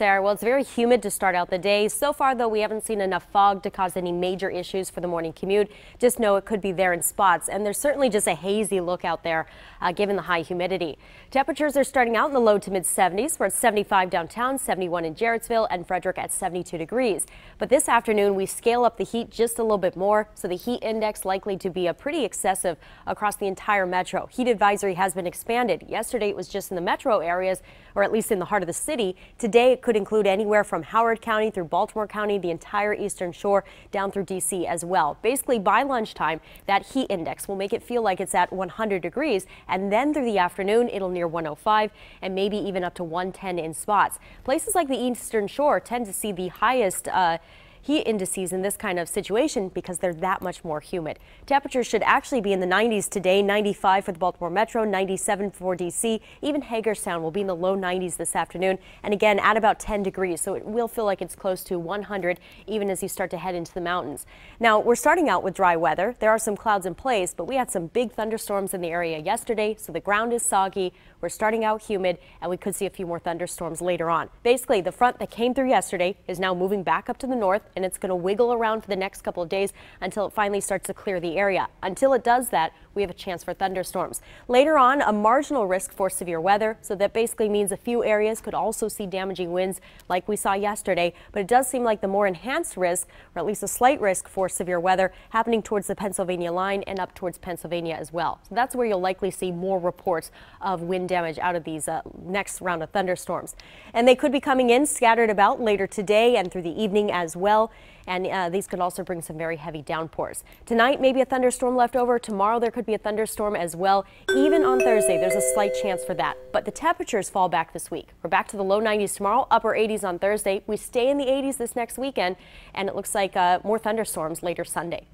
Well, it's very humid to start out the day. So far, though, we haven't seen enough fog to cause any major issues for the morning commute. Just know it could be there in spots, and there's certainly just a hazy look out there, uh, given the high humidity. Temperatures are starting out in the low to mid 70s. We're at 75 downtown, 71 in Jarrettsville, and Frederick at 72 degrees. But this afternoon, we scale up the heat just a little bit more, so the heat index likely to be a pretty excessive across the entire metro. Heat advisory has been expanded. Yesterday, it was just in the metro areas, or at least in the heart of the city. Today, it could could include anywhere from Howard County through Baltimore County, the entire eastern shore, down through D.C. as well. Basically, by lunchtime, that heat index will make it feel like it's at 100 degrees, and then through the afternoon, it'll near 105 and maybe even up to 110 in spots. Places like the eastern shore tend to see the highest uh, heat indices in this kind of situation because they're that much more humid. Temperatures should actually be in the 90s today, 95 for the Baltimore Metro, 97 for D.C. Even Hagerstown will be in the low 90s this afternoon and again at about 10 degrees, so it will feel like it's close to 100 even as you start to head into the mountains. Now, we're starting out with dry weather. There are some clouds in place, but we had some big thunderstorms in the area yesterday, so the ground is soggy. We're starting out humid, and we could see a few more thunderstorms later on. Basically, the front that came through yesterday is now moving back up to the north and it's going to wiggle around for the next couple of days until it finally starts to clear the area. Until it does that, we have a chance for thunderstorms. Later on, a marginal risk for severe weather, so that basically means a few areas could also see damaging winds like we saw yesterday, but it does seem like the more enhanced risk, or at least a slight risk for severe weather, happening towards the Pennsylvania line and up towards Pennsylvania as well. So that's where you'll likely see more reports of wind damage out of these uh, next round of thunderstorms. And they could be coming in scattered about later today and through the evening as well. And uh, these could also bring some very heavy downpours. Tonight, maybe a thunderstorm left over. Tomorrow, there could be a thunderstorm as well. Even on Thursday, there's a slight chance for that. But the temperatures fall back this week. We're back to the low 90s tomorrow, upper 80s on Thursday. We stay in the 80s this next weekend, and it looks like uh, more thunderstorms later Sunday.